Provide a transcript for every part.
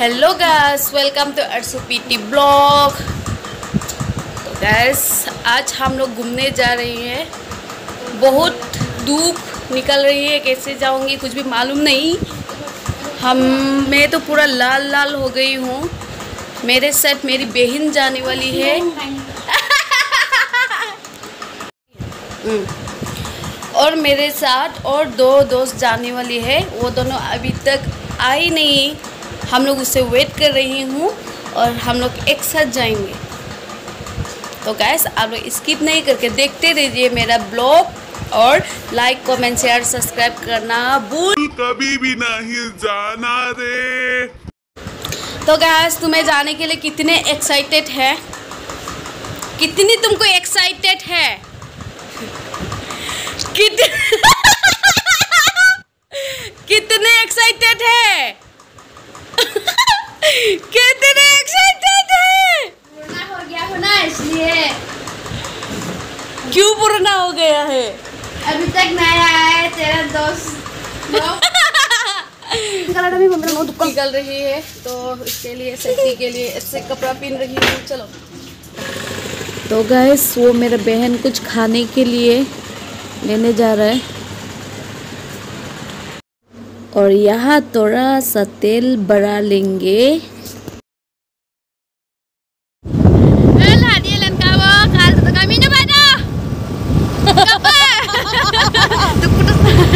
Hello guys welcome to अर्सुपीटी blog तो guys आज हम लोग घूमने जा रहे हैं। बहुत धूप निकल रही है। कैसे जाऊँगी कुछ भी मालूम नहीं। हम मैं तो पूरा लाल लाल हो गई हूँ। मेरे साथ मेरी बहन जाने वाली है। हम्म। और मेरे साथ और दो दोस्त जाने वाली है। वो दोनों अभी तक आई नहीं। हम लोग उसे वेट कर रही हूँ और हम लोग एक साथ जाएँगे। तो गैस आप लोग स्किप नहीं करके देखते रहिए मेरा ब्लॉग और लाइक कमेंट शेयर सब्सक्राइब करना भूल कभी भी नहीं जाना रे। तो गैस तुम्हें जाने के लिए कितने एक्साइटेड है? कितनी तुमको एक्साइटेड है? कित... कितने एक्साइटेड है? कितने एक्साइटेड है पुराना हो गया हो ना इसलिए। क्यों पुराना हो गया है? अभी तक नया आया है तेरा दोस्त। निकल रही है तो इसके लिए सेफ्टी के लिए ऐसे कपड़ा पहन रही हूँ चलो। तो गैस वो मेरा बहन कुछ खाने के लिए लेने जा रहा है। और यहाँ थोड़ा सा तेल बढ़ा लेंगे।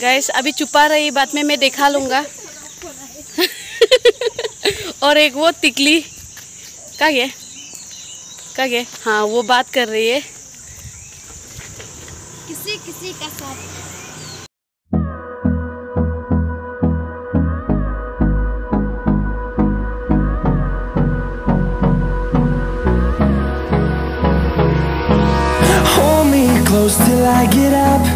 गैस अभी छुपा रही बाद में मैं देखा लूँगा। और एक वो तिकली का गया? का गया? हाँ वो बात कर रही है। किसी किसी का साथ। Close till I get up.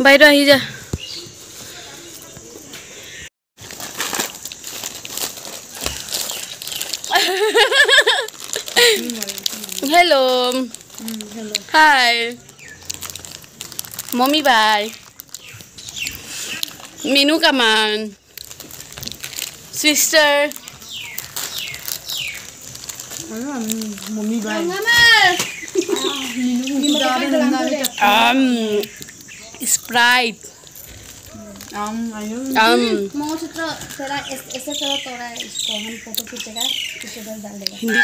बाहर आई जा। Hello. Hi. Mummy bye. Meenu come on मान। Sister. Mummy bye. um, Sprite. तेरा ऐसे इसको हम फ़ोटो खींचेगा इसे बस डाल देगा हिंदी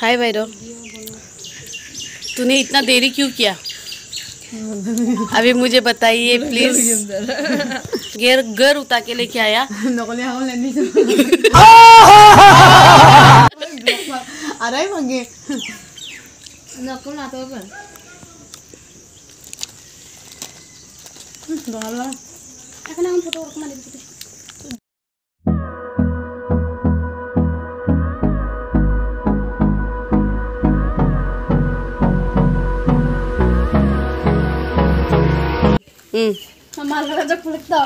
हाय भैरव तूने इतना देरी क्यों किया? अभी मुझे बताइए प्लीज़ गेर घर उतार के लेके आया Aray mangge. नकल ना तो कर এখন এখন ফটো ওরকম আলি দিতে हम्म আমার রাজা ফুলক দাও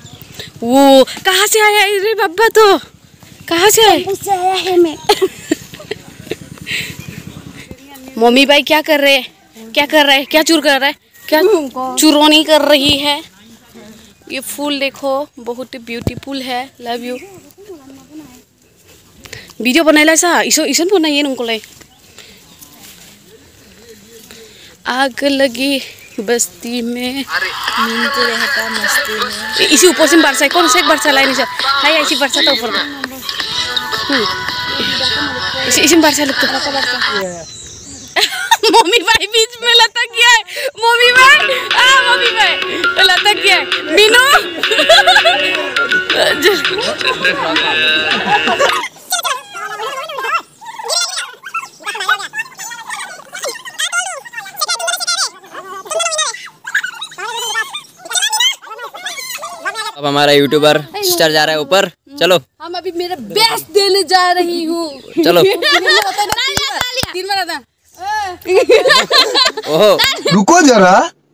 वो कहाँ से आया रे बाबा तो? कहाँ से उससे आया है मैं। मम्मी भाई क्या कर रहे हैं? क्या कर रहा है? क्या चूर कर रहा है? क्या चुरोनी कर रही है? ये फूल देखो बहुत ही। ब्यूटीफुल है लव यू भिडियो बनाइला सा इसो इसन बनाइए उनकोलाई आग लगी। बस्ती में। नींद रहता मस्ती में। इसी ऊपर से बरसा है। कौन सा? एक बरसा लाइन से हाय ऐसी बरसा था ऊपर का। हम्म। इसी इसी बरसा लगता मम्मी भाई बीच में लटक गया है। मम्मी भाई आ मम्मी भाई। लटक गया है। मीनू? अब हमारा यूट्यूबर स्टार जा रहा है ऊपर। चलो। हम अभी मेरा बेस्ट देने जा रही हूँ। चलो। तीन बार आता। ओहो। रुको जरा।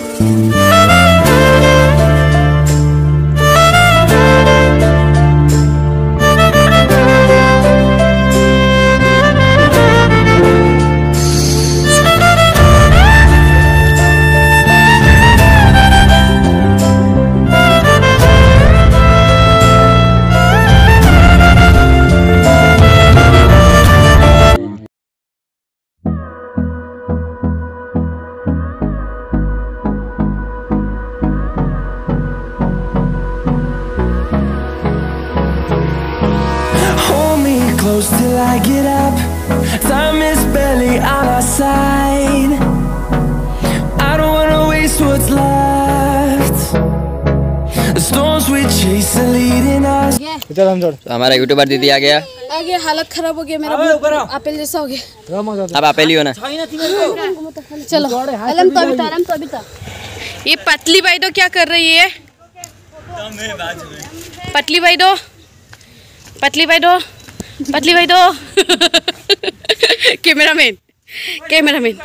close till I get up. Time is barely on our side. I don't wanna waste what's left. The storms we chase are leading us. तो हमारा यूट्यूबर दीदी आ गया आगे हालत खराब हो गया मेरा आपेल जैसा हो गया अब आप ही हो ना चलो अलम तो अभी तो अलम तो अभी तो ये पतली भाई दो क्या कर रही है पतली भाई दो पतली भाई दो पतली भाई दो। Cameraman cameraman.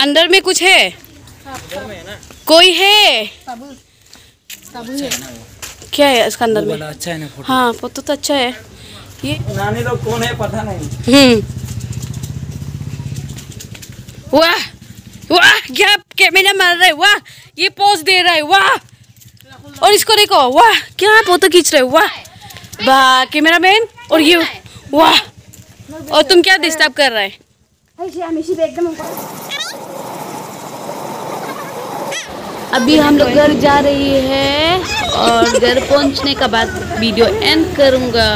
अंदर में कुछ है? कोई है? क्या है इसका अंदर में? अच्छा है ना हाँ फ़ोटो तो अच्छा है। ये नानी लोग कौन है पता नहीं। हम्म। वाह वाह क्या कैमरा मार रहा है? वाह ये पोज दे रहा है वाह। और इसको देखो वाह क्या फ़ोटो खींच रहे हो वाह। वाह कैमरामैन और ये वाह। और तुम क्या डिस्टर्ब कर रहे है? अभी हम लोग घर जा रही है और घर पहुँचने के बाद वीडियो एंड करूँगा।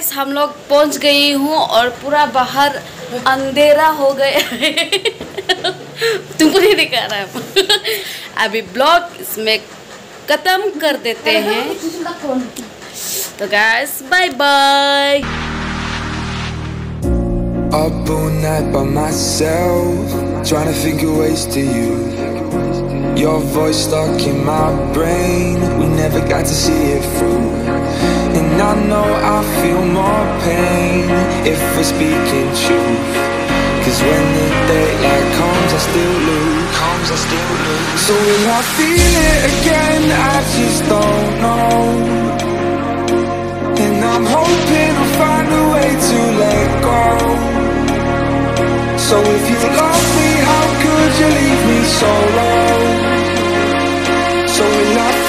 Guys, हम लोग पहुँच गई हूँ और पूरा बाहर अंधेरा हो गया है तुमको नहीं दिखा रहा है अभी ब्लॉग इसमें खत्म कर देते हैं तो guys bye bye Up all night by myself, trying to think of ways to you. Your voice stuck in my brain, we never got to see it through. I know I feel more pain if we're speaking truth. Cause when the daylight comes, I still lose. Comes, I still lose. So will I feel it again? I just don't know. And I'm hoping I'll find a way to let go. So if you love me, how could you leave me so long? So will I?